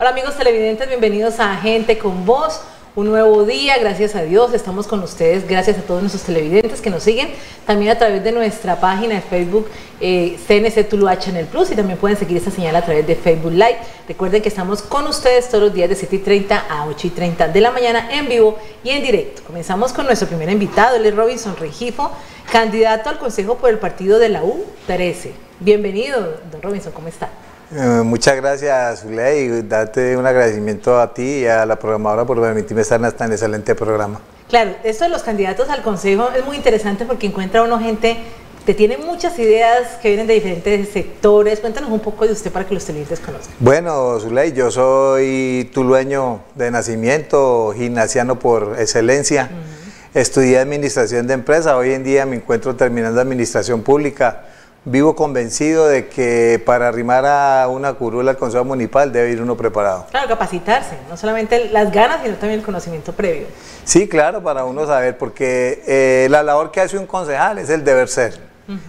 Hola amigos televidentes, bienvenidos a Gente con Voz. Un nuevo día, gracias a Dios, estamos con ustedes, gracias a todos nuestros televidentes que nos siguen, también a través de nuestra página de Facebook eh, CNC Tuluá Channel Plus y también pueden seguir esta señal a través de Facebook Live. Recuerden que estamos con ustedes todos los días de 7 y 30 a 8 y 30 de la mañana en vivo y en directo. Comenzamos con nuestro primer invitado, él es Robinson Regifo, candidato al Consejo por el partido de la U13. Bienvenido, don Robinson, ¿cómo está? Eh, muchas gracias, Zuley, y darte un agradecimiento a ti y a la programadora por permitirme estar en tan excelente programa. Claro, esto de los candidatos al consejo es muy interesante porque encuentra uno gente que tiene muchas ideas que vienen de diferentes sectores. Cuéntanos un poco de usted para que los televidentes conozcan. Bueno, Zuley, yo soy tulueño de nacimiento, gimnasiano por excelencia. Estudié administración de empresa, hoy en día me encuentro terminando administración pública vivo convencido de que para arrimar a una curula al Consejo Municipal debe ir uno preparado. Claro, capacitarse, no solamente las ganas, sino también el conocimiento previo. Sí, claro, para uno saber, porque eh, la labor que hace un concejal es el deber ser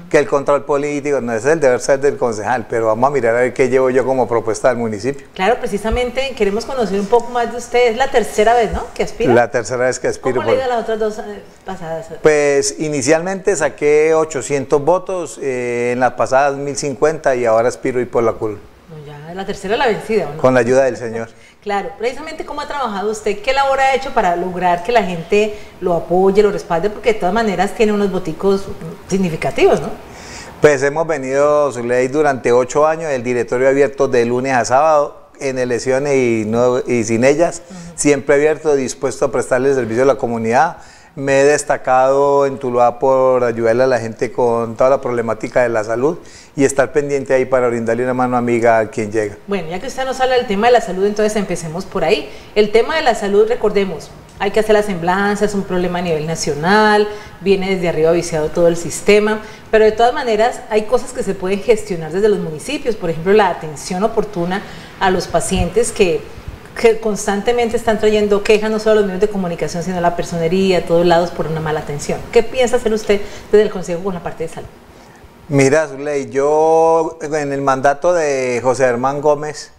que el control político, no es el deber ser del concejal, pero vamos a mirar a ver qué llevo yo como propuesta del municipio. Claro, precisamente queremos conocer un poco más de usted, es la tercera vez, ¿no? Que aspira. La tercera vez que aspiro. ¿Cómo le ido las otras dos eh, pasadas? Pues inicialmente saqué 800 votos eh, en las pasadas 1050 y ahora aspiro ir por la. No, ya, la tercera la vencida, ¿no? Con la ayuda del Señor. Claro, precisamente cómo ha trabajado usted, qué labor ha hecho para lograr que la gente lo apoye, lo respalde, porque de todas maneras tiene unos boticos significativos, ¿no? Pues hemos venido, su ley, durante ocho años, el directorio abierto de lunes a sábado, en elecciones y, no, y sin ellas, siempre abierto, dispuesto a prestarle servicio a la comunidad me he destacado en Tuluá por ayudarle a la gente con toda la problemática de la salud y estar pendiente ahí para brindarle una mano amiga a quien llega. Bueno, ya que usted nos habla del tema de la salud, entonces empecemos por ahí. El tema de la salud, recordemos, hay que hacer la semblanza, es un problema a nivel nacional, viene desde arriba viciado todo el sistema, pero de todas maneras hay cosas que se pueden gestionar desde los municipios, por ejemplo, la atención oportuna a los pacientes que que constantemente están trayendo quejas no solo a los medios de comunicación, sino a la personería, a todos lados por una mala atención. ¿Qué piensa hacer usted desde el Consejo con la parte de salud? Mira, Zuley, yo en el mandato de José Hermán Gómez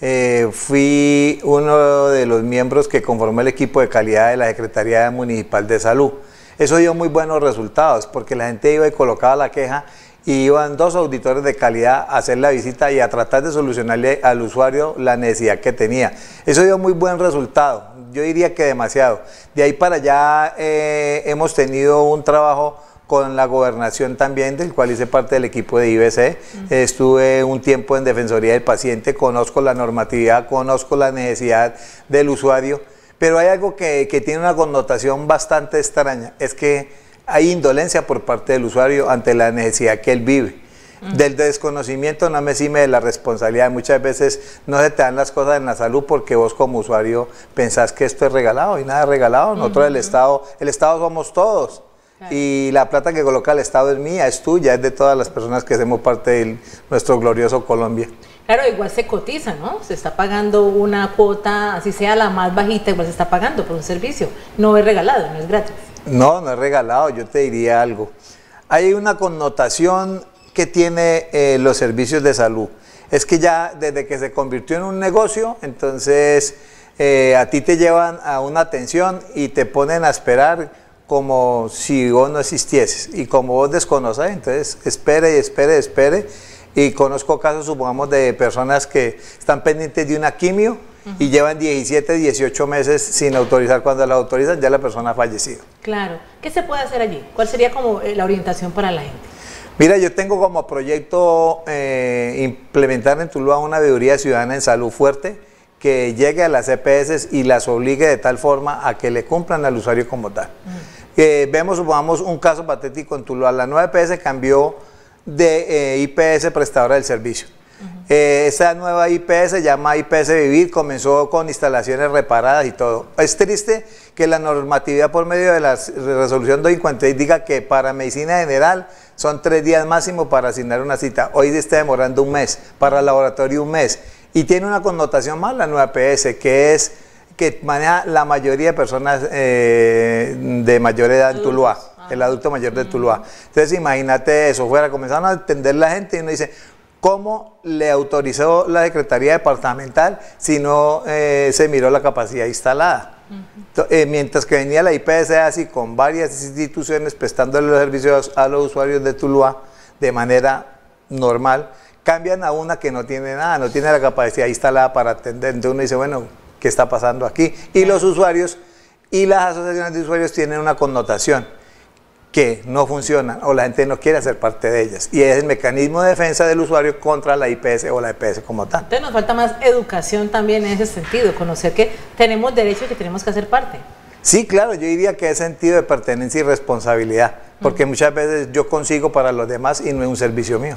eh, fui uno de los miembros que conformó el equipo de calidad de la Secretaría Municipal de Salud. Eso dio muy buenos resultados porque la gente iba y colocaba la queja y iban dos auditores de calidad a hacer la visita y a tratar de solucionarle al usuario la necesidad que tenía. Eso dio muy buen resultado, yo diría que demasiado. De ahí para allá eh, hemos tenido un trabajo con la gobernación también, del cual hice parte del equipo de IBC. Estuve un tiempo en Defensoría del Paciente, conozco la normatividad, conozco la necesidad del usuario, pero hay algo que, que tiene una connotación bastante extraña, es que hay indolencia por parte del usuario ante la necesidad que él vive. Del desconocimiento no me cime de la responsabilidad. Muchas veces no se te dan las cosas en la salud porque vos como usuario pensás que esto es regalado y nada es regalado. Nosotros el Estado, el Estado somos todos. Y la plata que coloca el Estado es mía, es tuya, es de todas las personas que hacemos parte de nuestro glorioso Colombia. Claro, igual se cotiza, ¿no? Se está pagando una cuota, así sea la más bajita, igual se está pagando por un servicio. No es regalado, no es gratis. No, no es regalado, yo te diría algo. Hay una connotación que tiene eh, los servicios de salud. Es que ya desde que se convirtió en un negocio, entonces eh, a ti te llevan a una atención y te ponen a esperar como si vos no existieses. Y como vos desconoces, entonces espere y espere y espere. Y conozco casos, supongamos, de personas que están pendientes de una quimio y llevan 17, 18 meses sin autorizar. Cuando la autorizan ya la persona ha fallecido. Claro. ¿Qué se puede hacer allí? ¿Cuál sería como eh, la orientación para la gente? Mira, yo tengo como proyecto eh, implementar en Tuluá una veeduría ciudadana en salud fuerte que llegue a las EPS y las obligue de tal forma a que le cumplan al usuario como tal. Vemos, supongamos, un caso patético en Tuluá. La nueva EPS cambió de eh, IPS prestadora del servicio. Eh, esa nueva IPS se llama IPS Vivir, comenzó con instalaciones reparadas y todo. Es triste que la normatividad por medio de la resolución 256 diga que para medicina general son tres días máximo para asignar una cita. Hoy se está demorando un mes, para laboratorio un mes. Y tiene una connotación más la nueva IPS, que es que maneja la mayoría de personas eh, de mayor edad en Tuluá, el adulto mayor de Tuluá. Entonces imagínate eso, fuera, comenzaron a atender la gente y uno dice, cómo le autorizó la Secretaría Departamental si no eh, se miró la capacidad instalada. Eh, mientras que venía la IPS así con varias instituciones prestándole los servicios a los usuarios de Tuluá de manera normal, cambian a una que no tiene nada, no tiene la capacidad instalada para atender. Entonces uno dice, bueno, ¿qué está pasando aquí? Y los usuarios y las asociaciones de usuarios tienen una connotación que no funcionan o la gente no quiere hacer parte de ellas. Y es el mecanismo de defensa del usuario contra la IPS o la IPS como tal. Entonces nos falta más educación también en ese sentido, conocer que tenemos derecho y que tenemos que hacer parte. Sí, claro, yo diría que es sentido de pertenencia y responsabilidad, porque muchas veces yo consigo para los demás y no es un servicio mío.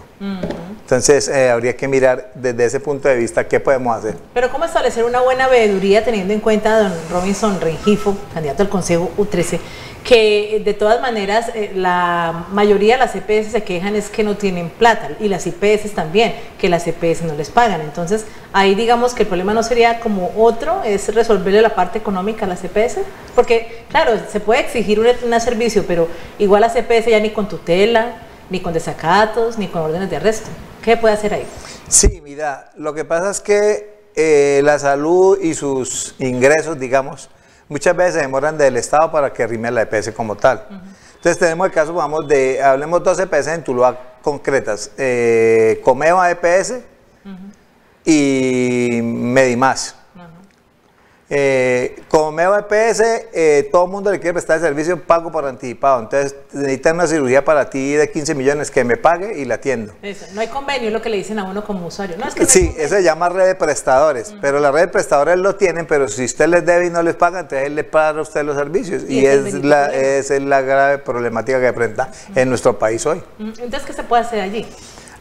Entonces eh, habría que mirar desde ese punto de vista qué podemos hacer. Pero ¿cómo establecer una buena veeduría teniendo en cuenta a don Robinson Rengifo, candidato al Consejo U13? Que de todas maneras eh, la mayoría de las EPS se quejan es que no tienen plata y las IPS también, que las EPS no les pagan. Entonces ahí digamos que el problema no sería como otro, es resolverle la parte económica a las EPS, porque claro, se puede exigir un, servicio, pero igual las EPS ya ni con tutela, ni con desacatos, ni con órdenes de arresto. ¿Qué puede hacer ahí? Sí, mira, lo que pasa es que eh, la salud y sus ingresos, digamos, muchas veces se demoran del Estado para que rime la EPS como tal. Entonces tenemos el caso, vamos, de, hablemos dos EPS en Tuluá concretas, eh, Comeva EPS y Medimás. Eh, como MEO EPS, eh, todo el mundo le quiere prestar el servicio pago por anticipado. Entonces, necesitan una cirugía para ti de 15 millones que me pague y la atiendo. no hay convenio, lo que le dicen a uno como usuario. sí, eso se llama red de prestadores. Pero la red de prestadores lo tienen, pero si usted les debe y no les paga, entonces él le paga a usted los servicios. Y, es, la, es la grave problemática que enfrenta en nuestro país hoy. Entonces, ¿qué se puede hacer allí?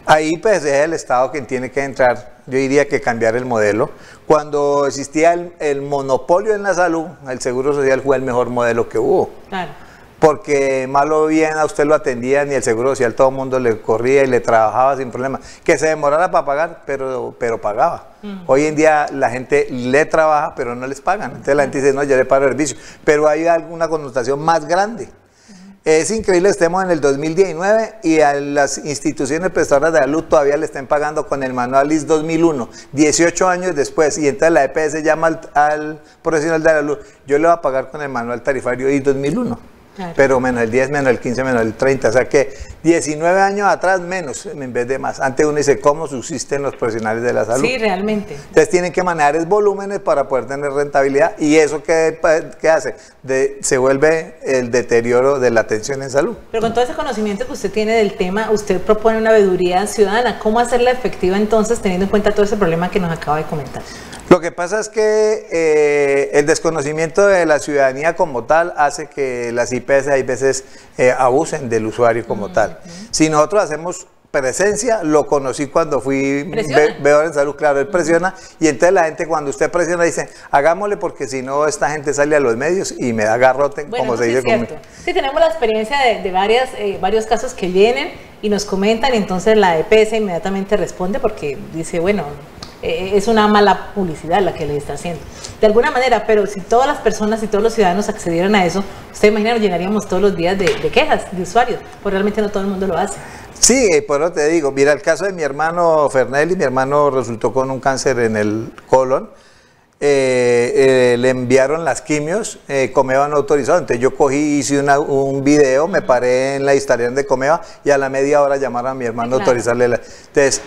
Ahí pues es el Estado quien tiene que entrar, yo diría que cambiar el modelo. Cuando existía el, monopolio en la salud, el Seguro Social fue el mejor modelo que hubo. Claro. Porque malo o bien a usted lo atendían y el Seguro Social todo el mundo le corría y le trabajaba sin problema. Que se demorara para pagar, pero, pero pagaba. Mm. Hoy en día la gente le trabaja, pero no les pagan. Entonces la gente dice, no, yo le pago el servicio. Pero hay alguna connotación más grande. Es increíble, estemos en el 2019 y a las instituciones prestadoras de salud todavía le estén pagando con el manual IS 2001, 18 años después, y entonces la EPS llama al, al profesional de la salud, yo le voy a pagar con el manual tarifario IS 2001 pero menos el 10, menos el 15, menos el 30. O sea que 19 años atrás menos en vez de más. Antes uno dice cómo subsisten los profesionales de la salud. Sí, realmente. Entonces tienen que manejar esos volúmenes para poder tener rentabilidad y eso qué, qué hace? De, se vuelve el deterioro de la atención en salud. Pero con todo ese conocimiento que usted tiene del tema, usted propone una veeduría ciudadana. ¿Cómo hacerla efectiva entonces teniendo en cuenta todo ese problema que nos acaba de comentar? Lo que pasa es que eh, el desconocimiento de la ciudadanía como tal hace que las IPS hay veces eh, abusen del usuario como tal. Si nosotros hacemos presencia, lo conocí cuando fui veo en salud, claro, él presiona y entonces la gente cuando usted presiona dice, hagámosle porque si no esta gente sale a los medios y me da garrote, como se dice. Conmigo. Sí, tenemos la experiencia de, varias, eh, varios casos que vienen y nos comentan y entonces la EPS inmediatamente responde porque dice, bueno, eh, es una mala publicidad la que le está haciendo. De alguna manera, pero si todas las personas y todos los ciudadanos accedieran a eso, usted imagina, nos llenaríamos todos los días de, quejas de usuarios, pues realmente no todo el mundo lo hace. Sí, por eso te digo, mira el caso de mi hermano Fernelli, mi hermano resultó con un cáncer en el colon, eh, eh, le enviaron las quimios, Comeva no autorizó, entonces yo cogí, hice un video, me paré en la instalación de Comeva y a la media hora llamaron a mi hermano a autorizarle la... Entonces,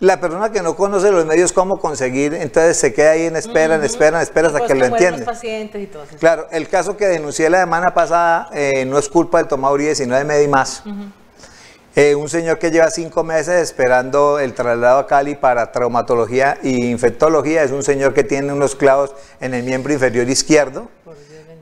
la persona que no conoce los medios, cómo conseguir, entonces se queda ahí en espera, en espera, en espera hasta que lo entiende. pacientes y todo eso. Claro, el caso que denuncié la semana pasada eh, no es culpa del Tomauri, sino de Medimás. Eh, un señor que lleva cinco meses esperando el traslado a Cali para traumatología e infectología, es un señor que tiene unos clavos en el miembro inferior izquierdo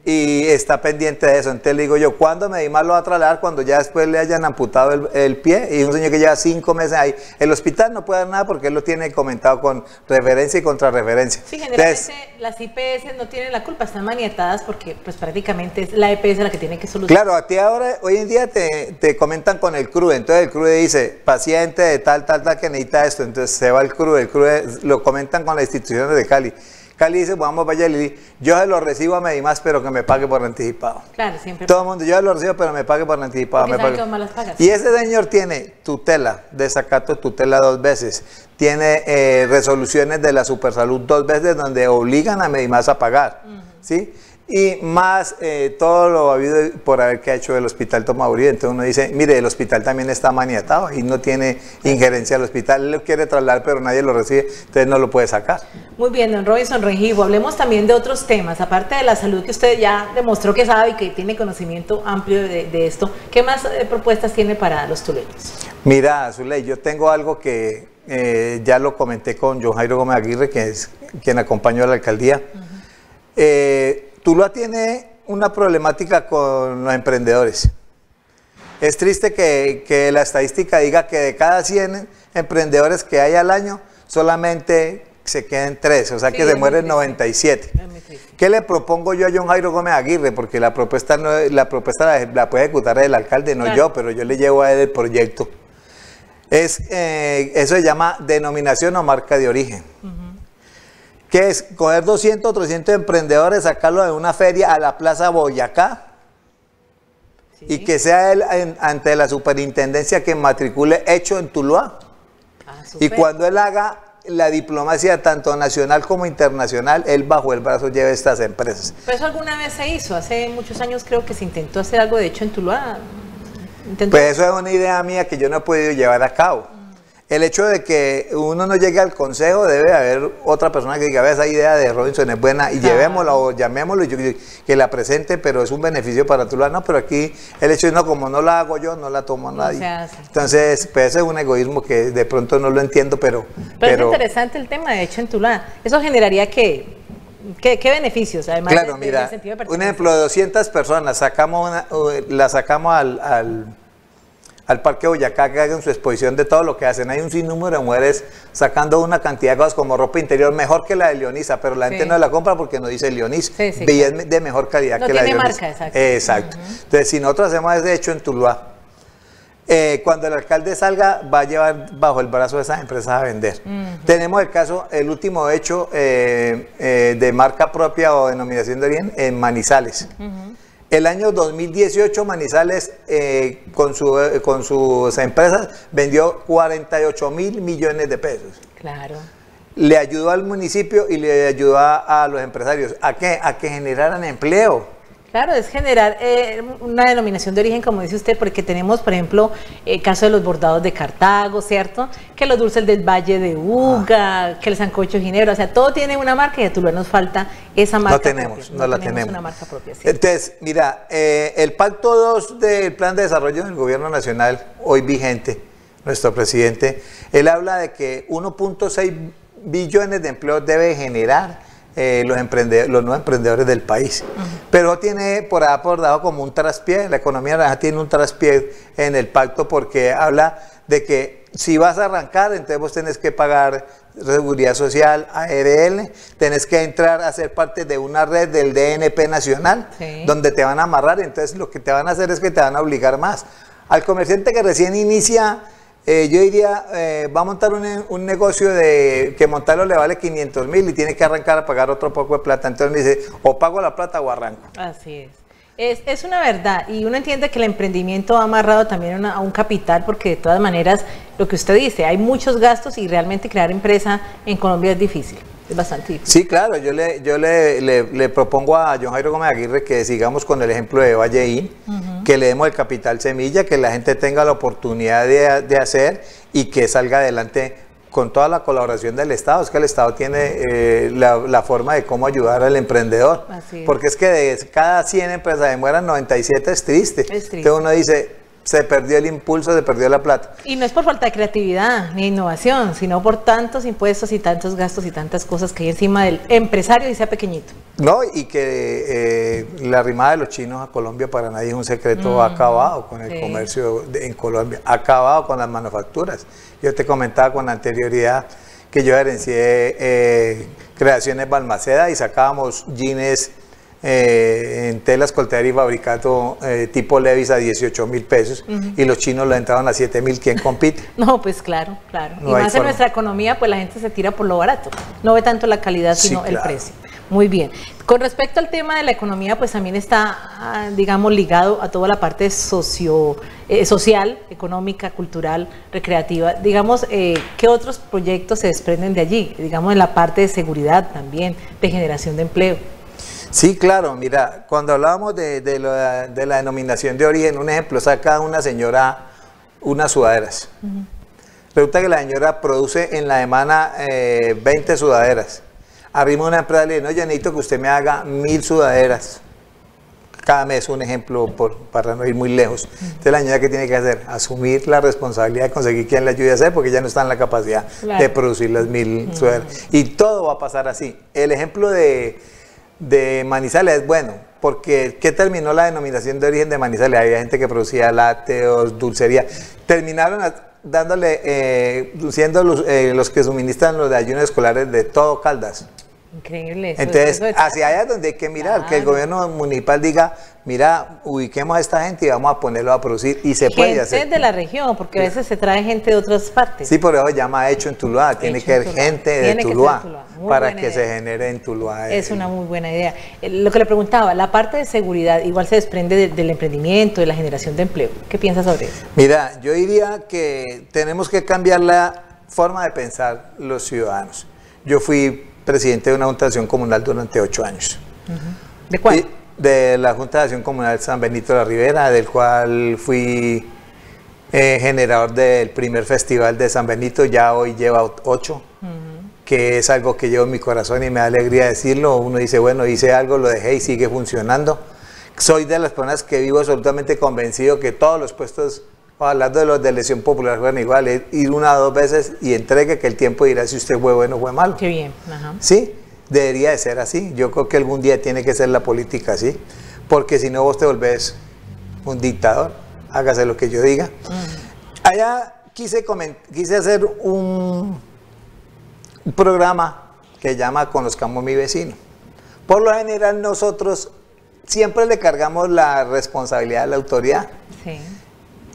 y está pendiente de eso. Entonces le digo yo, ¿cuándo Medimás lo va a trasladar? Cuando ya después le hayan amputado el, pie y un señor que lleva cinco meses ahí. El hospital no puede dar nada porque él lo tiene comentado con referencia y contrarreferencia. Sí, generalmente las IPS no tienen la culpa, están maniatadas porque pues prácticamente es la EPS la que tiene que solucionar. Claro, a ti ahora, hoy en día te, te comentan con el CRUE, entonces el CRUE dice, paciente de tal, tal, tal que necesita esto, entonces se va el CRUE, el CRUE lo comentan con las instituciones de Cali Cali dice, vamos vaya Lili, yo se lo recibo a Medimás, pero que me pague por anticipado. Claro, siempre. Todo el mundo, yo se lo recibo, pero me pague por anticipado. Me pague. que malas pagas. Y ese señor tiene tutela, desacato tutela dos veces, tiene eh, resoluciones de la Supersalud dos veces donde obligan a Medimás a pagar, ¿sí? Y más eh, todo lo habido por haber que ha hecho el hospital Tomauri. Entonces uno dice, mire, el hospital también está maniatado y no tiene injerencia al hospital. Él lo quiere trasladar, pero nadie lo recibe, entonces no lo puede sacar. Muy bien, don Robinson Rengivo, hablemos también de otros temas, aparte de la salud que usted ya demostró que sabe y que tiene conocimiento amplio de, de esto, ¿qué más eh, propuestas tiene para los tuleños? Mira, Zuley, yo tengo algo que eh, ya lo comenté con John Jairo Gómez Aguirre, que es quien acompañó a la alcaldía. Eh, Tuluá tiene una problemática con los emprendedores. Es triste que, que la estadística diga que de cada 100 emprendedores que hay al año, solamente se queden 3, o sea que se mueren triste. 97. Es muy triste. ¿Qué le propongo yo a John Jairo Gómez Aguirre? Porque la propuesta, no, la, propuesta la, la puede ejecutar el alcalde, no Claro. yo, pero yo le llevo a él el proyecto. Es, eh, eso se llama denominación o marca de origen. Que es coger 200 o 300 emprendedores, sacarlos de una feria a la Plaza Boyacá Sí. y que sea él en- ante la superintendencia que matricule hecho en Tuluá. Ah, Y cuando él haga la diplomacia tanto nacional como internacional, él bajo el brazo lleva estas empresas. Pero eso alguna vez se hizo, hace muchos años creo que se intentó hacer algo de hecho en Tuluá. Intentó- Pues eso es una idea mía que yo no he podido llevar a cabo. El hecho de que uno no llegue al consejo, debe haber otra persona que diga, "Ve, esa idea de Robinson es buena y llevémosla o llamémoslo y yo- que la presente, pero es un beneficio para Tuluá. No, pero aquí el hecho es, no, como no la hago yo, no la tomo No nadie. Entonces, pues ese es un egoísmo que de pronto no lo entiendo, pero... Pero, es interesante el tema de hecho en Tuluá. Eso generaría qué, qué, qué beneficios, además Claro, de- mira, de un ejemplo de 200 personas, sacamos una, uh, la sacamos al, al, al Parque Boyacá que hagan su exposición de todo lo que hacen. Hay un sinnúmero de mujeres sacando una cantidad de cosas como ropa interior mejor que la de Leonisa, pero la gente no la compra porque no dice Leonisa. Sí, sí, y es de mejor calidad No que la de Leonisa. marca, exacto. Exacto. Entonces, si nosotros hacemos ese hecho en Tuluá, eh, cuando el alcalde salga, va a llevar bajo el brazo de esas empresas a vender. Tenemos el caso, el último hecho eh, eh, de marca propia o denominación de origen en Manizales. El año 2018 Manizales eh, con, su, eh, con sus empresas vendió 48 mil millones de pesos. Claro. Le ayudó al municipio y le ayudó a, a los empresarios. ¿A qué? A que generaran empleo. Claro, es generar eh, una denominación de origen, como dice usted, porque tenemos, por ejemplo, el caso de los bordados de Cartago, ¿cierto? Que los dulces del Valle de Uga, que el sancocho Ginebra, o sea, todo tiene una marca y a Tuluá nos falta esa marca no tenemos, propia. no, la tenemos. una marca propia, sí. Entonces, mira, eh, el pacto 2 del plan de desarrollo del gobierno nacional, hoy vigente, nuestro presidente, él habla de que 1.6 billones de empleos debe generar eh, los, emprende- los nuevos emprendedores del país. Pero tiene por debajo como un traspié, la economía naranja tiene un traspié en el pacto porque habla de que si vas a arrancar, entonces vos tenés que pagar seguridad social, ARL, tenés que entrar a ser parte de una red del DNP nacional, Sí. donde te van a amarrar, entonces lo que te van a hacer es que te van a obligar más. Al comerciante que recién inicia, eh, yo diría, eh, va a montar un, un negocio de que montarlo le vale 500 mil y tiene que arrancar a pagar otro poco de plata. Entonces me dice, o pago la plata o arranco. Así es. Es, es una verdad y uno entiende que el emprendimiento va amarrado también a, un capital porque de todas maneras, lo que usted dice, hay muchos gastos y realmente crear empresa en Colombia es difícil, es bastante difícil. Sí, claro, yo le, yo le, le- le propongo a John Jairo Gómez Aguirre que sigamos con el ejemplo de Valleín, que le demos el capital semilla, que la gente tenga la oportunidad de, de hacer y que salga adelante con toda la colaboración del Estado. Es que el Estado tiene eh, la, la forma de cómo ayudar al emprendedor. Así es. Porque es que de cada 100 empresas que mueran, 97 es triste. Es triste. Entonces uno dice, se perdió el impulso, se perdió la plata. Y no es por falta de creatividad ni innovación, sino por tantos impuestos y tantos gastos y tantas cosas que hay encima del empresario y sea pequeñito. No, y que eh, la rimada de los chinos a Colombia para nadie es un secreto, ha acabado con el sí. comercio de- en Colombia, ha acabado con las manufacturas. Yo te comentaba con anterioridad que yo gerencié eh, creaciones Balmaceda y sacábamos jeans eh, en telas, coltear y fabricato eh, tipo Levis a 18 mil pesos y los chinos lo entraban a 7 mil. ¿Quién compite? No, pues claro, claro. y más en nuestra economía, pues la gente se tira por lo barato. No ve tanto la calidad, sino el precio. Muy bien. Con respecto al tema de la economía, pues también está, ah, digamos, ligado a toda la parte socio, eh, social, económica, cultural, recreativa. Digamos, eh, ¿qué otros proyectos se desprenden de allí? Digamos, en la parte de seguridad también, de generación de empleo. Sí, claro, mira, cuando hablábamos de, la, denominación de origen, un ejemplo, saca una señora unas sudaderas. Resulta que la señora produce en la semana 20 eh, sudaderas abrimos una empresa y le digo, no, yo necesito que usted me haga mil sudaderas. Cada mes un ejemplo por, para no ir muy lejos. Entonces la señora que tiene que hacer, asumir la responsabilidad de conseguir quien le ayude a hacer, porque ya no está en la capacidad de producir las mil sudaderas. Y todo va a pasar así. El ejemplo de, de Manizales es bueno, porque ¿qué terminó la denominación de origen de Manizales? Había gente que producía lácteos, dulcería. Terminaron dándole, eh, siendo los, eh, los, que suministran los de ayunos escolares de todo Caldas. Increíble. Entonces, hacia allá es donde hay que mirar, que el gobierno municipal diga, mira, ubiquemos a esta gente y vamos a ponerlo a producir y se puede hacer. De la región, porque a veces se trae gente de otras partes. Sí, por eso llama hecho en Tuluá, tiene que ser gente de Tuluá, para que se genere en Tuluá. Es una muy buena idea. Eh, lo que le preguntaba, la parte de seguridad igual se desprende del emprendimiento, de la generación de empleo. ¿Qué piensas sobre eso? Mira, yo diría que tenemos que cambiar la forma de pensar los ciudadanos. Yo fui presidente de una Junta de Acción Comunal durante ocho años. ¿De cuál? de la Junta de Acción Comunal San Benito de la Ribera, del cual fui eh, generador del primer festival de San Benito, ya hoy lleva ocho, que es algo que llevo en mi corazón y me da alegría decirlo. Uno dice, bueno, hice algo, lo dejé y sigue funcionando. Soy de las personas que vivo absolutamente convencido que todos los puestos hablando de los de lesión popular, bueno, igual, ir una o dos veces y entregue que el tiempo dirá si usted fue bueno o fue malo. Qué bien. Sí, debería de ser así. Yo creo que algún día tiene que ser la política así, porque si no vos te volvés un dictador, hágase lo que yo diga. Allá quise, quise hacer un, un programa que llama Conozcamos mi vecino. Por lo general nosotros siempre le cargamos la responsabilidad a la autoridad. Sí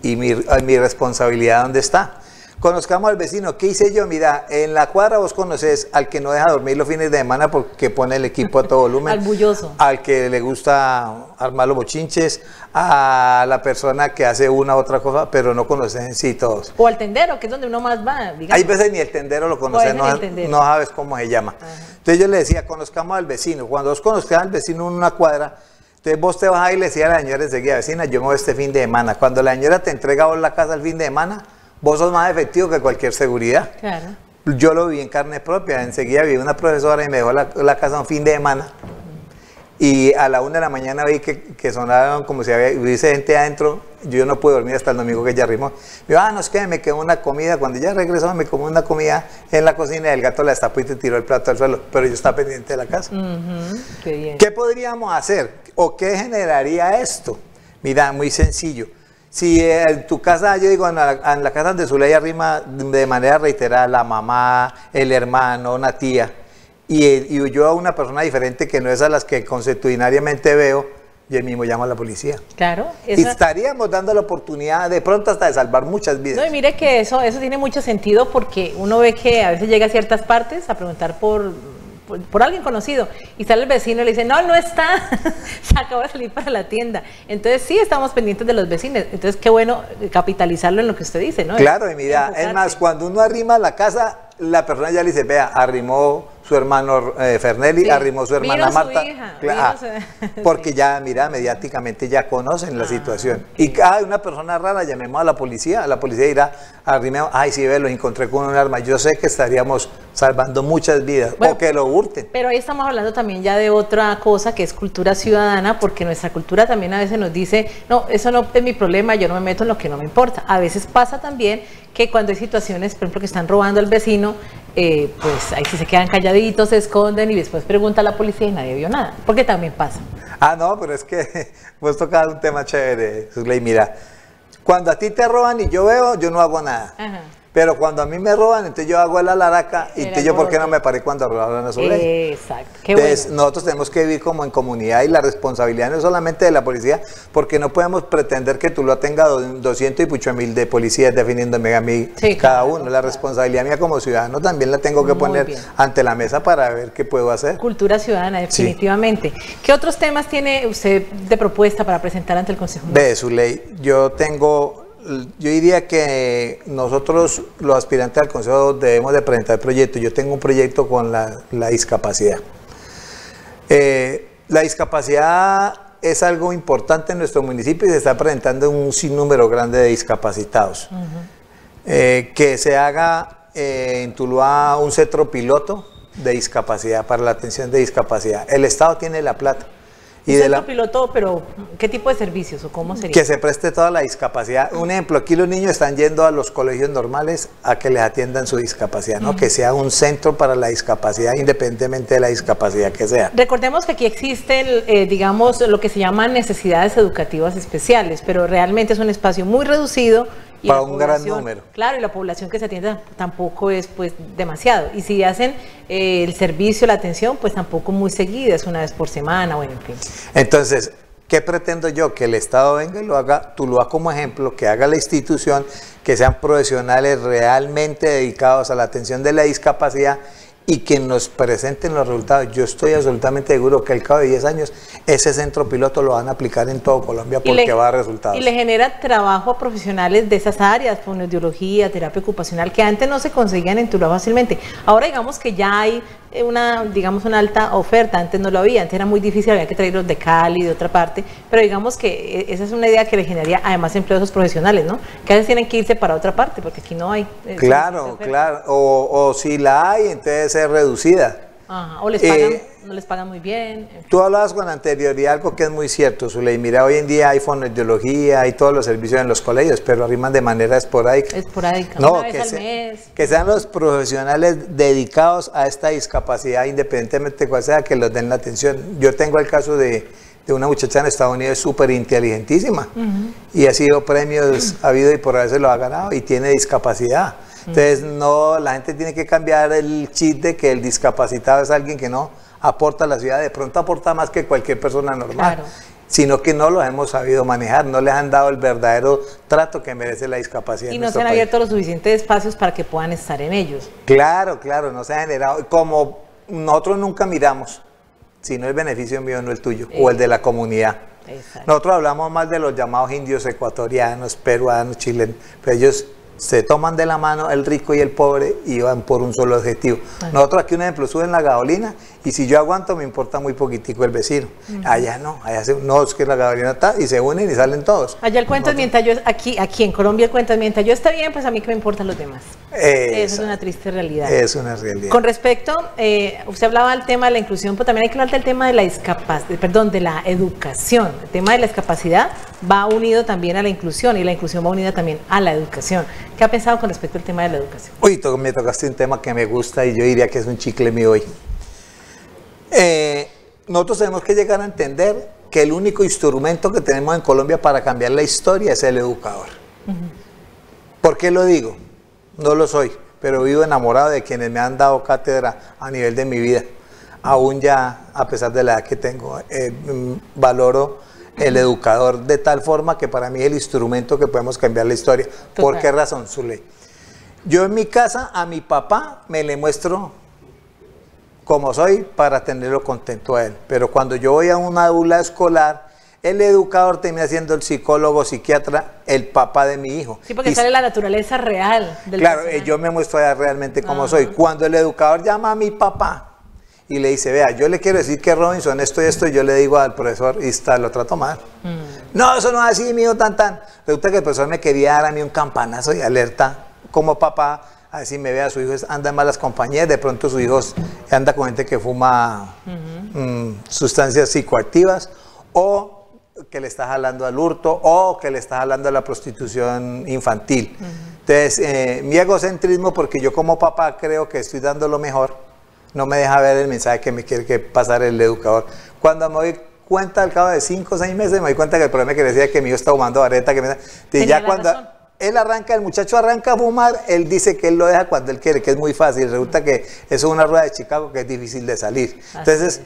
y mi, mi responsabilidad dónde está. Conozcamos al vecino. ¿Qué hice yo? Mira, en la cuadra vos conoces al que no deja dormir los fines de semana porque pone el equipo a todo volumen. al bulloso. Al que le gusta armar los bochinches, a la persona que hace una u otra cosa, pero no conoces en sí todos. O al tendero, que es donde uno más va. Hay veces ni el tendero lo conoces, no, no, sabes cómo se llama. Entonces yo le decía, conozcamos al vecino. Cuando vos conozcas al vecino en una cuadra, entonces vos te vas a y le decías a la señora enseguida, vecina, yo me voy este fin de semana. Cuando la señora te entrega vos la casa el fin de semana, vos sos más efectivo que cualquier seguridad. Claro. Yo lo vi en carne propia. Enseguida vi una profesora y me dejó la, la casa un fin de semana y a la una de la mañana vi que, que sonaron como si hubiese gente adentro. Yo no pude dormir hasta el domingo que arrimó. Me dijo, ah, no es que me quedó una comida. Cuando ya regresó, me comí una comida en la cocina y el gato la destapó y te tiró el plato al suelo. Pero yo estaba pendiente de la casa. qué, podríamos hacer? ¿O qué generaría esto? Mira, muy sencillo. Si en tu casa, yo digo, en la, casa de Zuley arrima de manera reiterada la mamá, el hermano, una tía y, yo a una persona diferente que no es a las que consuetudinariamente veo, yo mismo llamo a la policía. Claro. Y estaríamos dando la oportunidad de pronto hasta de salvar muchas vidas. No, y mire que eso, eso tiene mucho sentido porque uno ve que a veces llega a ciertas partes a preguntar por, por, alguien conocido y sale el vecino y le dice, no, no está, se acaba de salir para la tienda. Entonces sí estamos pendientes de los vecinos. Entonces qué bueno capitalizarlo en lo que usted dice, ¿no? Claro, y mira, es más, cuando uno arrima la casa, la persona ya le dice, vea, arrimó su hermano eh, Fernelli, arrimó su hermana Marta. porque ya, mira, mediáticamente ya conocen la ah, situación. Y hay una persona rara, llamemos a la policía, la policía dirá, arrimemos, ay, sí, ve, lo encontré con un arma. Yo sé que estaríamos salvando muchas vidas, o que lo hurten. Pero ahí estamos hablando también ya de otra cosa que es cultura ciudadana, porque nuestra cultura también a veces nos dice, no, eso no es mi problema, yo no me meto en lo que no me importa. A veces pasa también que cuando hay situaciones, por ejemplo, que están robando al vecino, eh, pues ahí sí se quedan calladitos, se esconden y después pregunta a la policía y nadie vio nada, porque también pasa. Ah, no, pero es que vos tocado un tema chévere, Susley. Mira, cuando a ti te roban y yo veo, yo no hago nada. Pero cuando a mí me roban, entonces yo hago la laraca y entonces yo, ¿por qué no me paré cuando robaron a su ley? Exacto. Qué entonces, nosotros tenemos que vivir como en comunidad y la responsabilidad no es solamente de la policía, porque no podemos pretender que tú lo tengas 200 y pucho mil de policías definiéndome a mí cada uno. La responsabilidad mía como ciudadano también la tengo que poner ante la mesa para ver qué puedo hacer. Cultura ciudadana, definitivamente. ¿Qué otros temas tiene usted de propuesta para presentar ante el Consejo? Ve, su ley, yo tengo yo diría que nosotros, los aspirantes al Consejo, debemos de presentar proyectos. Yo tengo un proyecto con la, discapacidad. Eh, la discapacidad es algo importante en nuestro municipio y se está presentando un sinnúmero grande de discapacitados. Eh, que se haga eh, en Tuluá un centro piloto de discapacidad, para la atención de discapacidad. El Estado tiene la plata y de la, piloto, pero ¿qué tipo de servicios o cómo sería? Que se preste toda la discapacidad. Un ejemplo, aquí los niños están yendo a los colegios normales a que les atiendan su discapacidad, ¿no? Que sea un centro para la discapacidad, independientemente de la discapacidad que sea. Recordemos que aquí existen, eh, digamos, lo que se llaman necesidades educativas especiales, pero realmente es un espacio muy reducido para un gran número. Claro, y la población que se atiende tampoco es pues demasiado. Y si hacen eh, el servicio, la atención, pues tampoco muy seguida, es una vez por semana, bueno, en fin. Entonces, ¿qué pretendo yo? Que el Estado venga y lo haga, tú lo hagas como ejemplo, que haga la institución, que sean profesionales realmente dedicados a la atención de la discapacidad y que nos presenten los resultados. Yo estoy absolutamente seguro que al cabo de 10 años ese centro piloto lo van a aplicar en todo Colombia porque va a dar resultados. Y le genera trabajo a profesionales de esas áreas, fonoaudiología, terapia ocupacional, que antes no se conseguían en Tuluá fácilmente. Ahora digamos que ya hay una, digamos, una alta oferta, antes no lo había, antes era muy difícil, había que traerlos de Cali, de otra parte, pero digamos que eh, esa es una idea que le generaría además empleo a esos profesionales, ¿no? Que a veces tienen que irse para otra parte, porque aquí no hay. Eh, claro, claro, o, si la hay, entonces es reducida. Ajá. O les pagan no les pagan muy bien. Tú hablabas con anterioridad algo que es muy cierto, Zuley. Mira, hoy en día hay fonoaudiología, hay todos los servicios en los colegios, pero arriman de manera esporádica. Esporádica, no, que, que sean los profesionales dedicados a esta discapacidad, independientemente de cuál sea, que los den la atención. Yo tengo el caso de, una muchacha en Estados Unidos súper inteligentísima y ha sido premios, ha habido y por eso lo ha ganado y tiene discapacidad. Entonces, no, la gente tiene que cambiar el chip de que el discapacitado es alguien que no aporta a la ciudad, de pronto aporta más que cualquier persona normal. sino que no lo hemos sabido manejar, no les han dado el verdadero trato que merece la discapacidad. Y no se han abierto los suficientes espacios para que puedan estar en ellos. Claro, claro, no se ha generado, como nosotros nunca miramos, si no el beneficio mío, no el tuyo, o el de la comunidad. Nosotros hablamos más de los llamados indios ecuatorianos, peruanos, chilenos, pero ellos se toman de la mano el rico y el pobre y van por un solo objetivo. Nosotros aquí un ejemplo, suben la gasolina y si yo aguanto me importa muy poquitico el vecino. Allá no, allá se, no, es que la gasolina está y se unen y salen todos. Allá el cuento es mientras yo, aquí, aquí en Colombia el cuento es mientras yo está bien, pues a mí que me importan los demás. Esa es una triste realidad. Es una realidad. Con respecto, eh, usted hablaba del tema de la inclusión, pero también hay que hablar del tema de la discapacidad, perdón, de la educación. El tema de la discapacidad va unido también a la inclusión y la inclusión va unida también a la educación. ¿Qué ha pensado con respecto al tema de la educación? Uy, me tocaste un tema que me gusta y yo diría que es un chicle mío hoy. Eh, nosotros tenemos que llegar a entender que el único instrumento que tenemos en Colombia para cambiar la historia es el educador. ¿Por qué lo digo? No lo soy, pero vivo enamorado de quienes me han dado cátedra a nivel de mi vida. Aún ya, a pesar de la edad que tengo, eh, mm, valoro el educador de tal forma que para mí es el instrumento que podemos cambiar la historia. ¿Por qué razón, Zule? Yo en mi casa a mi papá me le muestro como soy para tenerlo contento a él. Pero cuando yo voy a una aula escolar, el educador termina siendo el psicólogo, psiquiatra, el papá de mi hijo. Sí, porque sale la naturaleza real del Claro, eh, yo me muestro realmente como soy. Cuando el educador llama a mi papá y le dice, vea, yo le quiero decir que Robinson esto y esto, yo le digo al profesor, y está, lo trato mal. Mm. No, eso no es así, mío, tan, tan. Resulta que el profesor me quería dar a mí un campanazo y alerta como papá a si me ve a su hijo anda en malas compañías, de pronto su hijo anda con gente que fuma mm, sustancias psicoactivas o que le está jalando al hurto o que le está jalando a la prostitución infantil. Entonces, eh, mi egocentrismo, porque yo como papá creo que estoy dando lo mejor, no me deja ver el mensaje que me quiere que pasar el educador. Cuando me doy cuenta al cabo de cinco o seis meses, me doy cuenta que el problema que decía que mi hijo está fumando vareta, que me... ya cuando... él arranca, el muchacho arranca a fumar, él dice que él lo deja cuando él quiere, que es muy fácil. Resulta que eso es una rueda de Chicago que es difícil de salir. Entonces,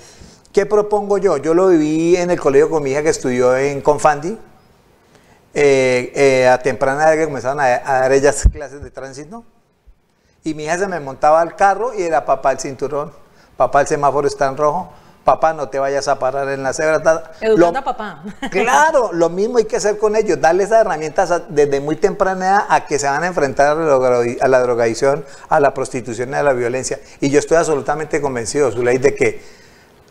¿qué propongo yo? Yo lo viví en el colegio con mi hija que estudió en Confandi. Eh, eh, a temprana edad que comenzaron a, a, dar ellas clases de tránsito. Y mi hija se me montaba al carro y era papá el cinturón, papá el semáforo está en rojo, papá, no te vayas a parar en la cebra. Educando a papá. Claro, lo mismo hay que hacer con ellos, darles esas herramientas desde muy temprana edad a que se van a enfrentar a la drogadicción, a la prostitución y a la violencia. Y yo estoy absolutamente convencido, Zuley, de que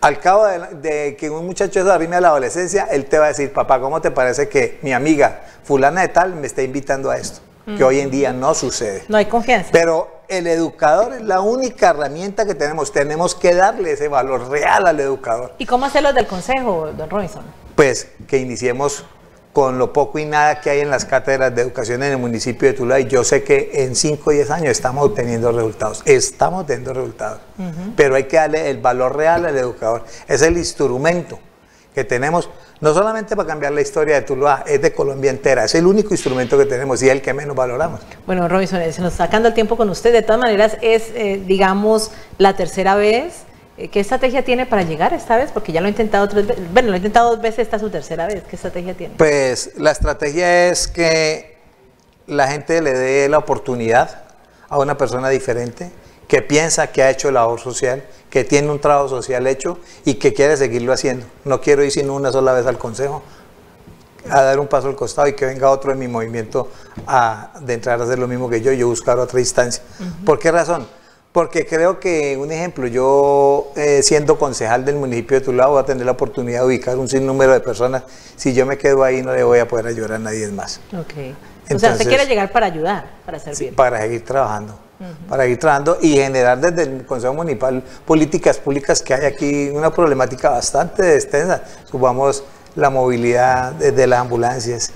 al cabo de, que un muchacho se arrime a la adolescencia, él te va a decir, papá, ¿cómo te parece que mi amiga fulana de tal me está invitando a esto? Que hoy en día no sucede. No hay confianza. Pero el educador es la única herramienta que tenemos. Tenemos que darle ese valor real al educador. ¿Y cómo hacerlo del consejo, don Robinson? Pues que iniciemos con lo poco y nada que hay en las cátedras de educación en el municipio de Tula y yo sé que en 5 o 10 años estamos obteniendo resultados, estamos teniendo resultados, pero hay que darle el valor real al educador, es el instrumento que tenemos, no solamente para cambiar la historia de Tuluá, es de Colombia entera, es el único instrumento que tenemos y es el que menos valoramos. Bueno, Robinson, se nos está sacando el tiempo con usted, de todas maneras es, eh, digamos, la tercera vez eh, ¿Qué estrategia tiene para llegar esta vez? Porque ya lo he intentado tres veces. Bueno, lo he intentado dos veces, esta es su tercera vez. ¿Qué estrategia tiene? Pues la estrategia es que la gente le dé la oportunidad a una persona diferente que piensa que ha hecho labor social, que tiene un trabajo social hecho y que quiere seguirlo haciendo. No quiero ir sino una sola vez al consejo a dar un paso al costado y que venga otro en mi movimiento a, de entrar a hacer lo mismo que yo, yo buscar otra instancia. ¿Por qué razón? Porque creo que, un ejemplo, yo eh, siendo concejal del municipio de Tulao voy a tener la oportunidad de ubicar un sinnúmero de personas. Si yo me quedo ahí no le voy a poder ayudar a nadie más. Ok. o sea, usted quiere llegar para ayudar, para servir. Sí, para seguir trabajando. Para seguir trabajando y generar desde el Consejo Municipal políticas públicas que hay aquí una problemática bastante extensa. Subamos la movilidad de, las ambulancias,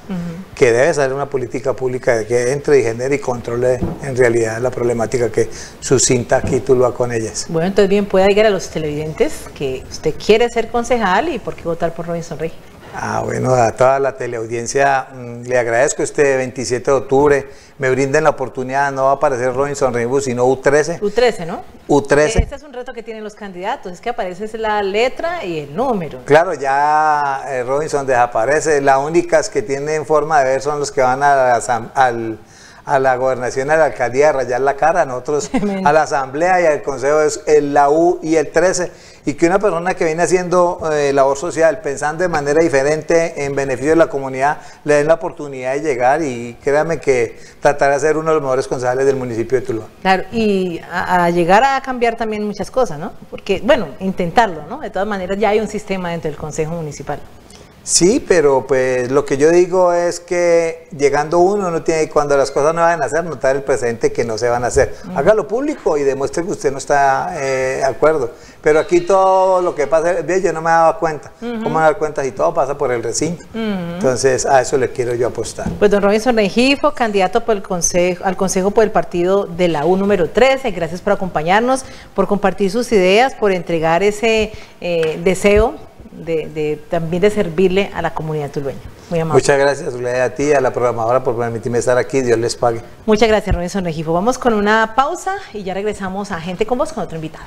que debe ser una política pública que entre y genere y controle en realidad la problemática que suscita aquí Tuluá con ellas. Bueno, entonces bien puede llegar a los televidentes que usted quiere ser concejal y por qué votar por Robinson Rey. Ah, bueno, a toda la teleaudiencia mm, le agradezco este 27 de octubre. Me brinden la oportunidad, no va a aparecer Robinson Rainbow, sino U13. U13, ¿no? U13. Este es un reto que tienen los candidatos, es que aparece la letra y el número. Claro, ya eh, Robinson desaparece. Las únicas que tienen forma de ver son los que van a al, a la gobernación, a la alcaldía, a rayar la cara. Nosotros a la asamblea y al consejo es el, la U y el 13 y que una persona que viene haciendo eh, labor social, pensando de manera diferente en beneficio de la comunidad, le den la oportunidad de llegar y créame que tratará de ser uno de los mejores concejales del municipio de Tuluá. Claro, y a, llegar a cambiar también muchas cosas, ¿no? Porque, bueno, intentarlo, ¿no? De todas maneras ya hay un sistema dentro del Consejo Municipal. Sí, pero pues lo que yo digo es que llegando uno no tiene, cuando las cosas no van a hacer, notar el presente que no se van a hacer. Hágalo público y demuestre que usted no está eh, de acuerdo. Pero aquí todo lo que pasa, bien, yo no me he dado cuenta. ¿Cómo me dar cuenta si todo pasa por el recinto? Entonces, a eso le quiero yo apostar. Pues don Robinson Rengifo, candidato por el consejo, al Consejo por el Partido de la U número 13, gracias por acompañarnos, por compartir sus ideas, por entregar ese eh, deseo de, también de servirle a la comunidad tulueña. Muy amable. Muchas gracias, a ti, a la programadora por permitirme estar aquí. Dios les pague. Muchas gracias, Robinson Regifo. Vamos con una pausa y ya regresamos a Gente con Vos con otro invitado.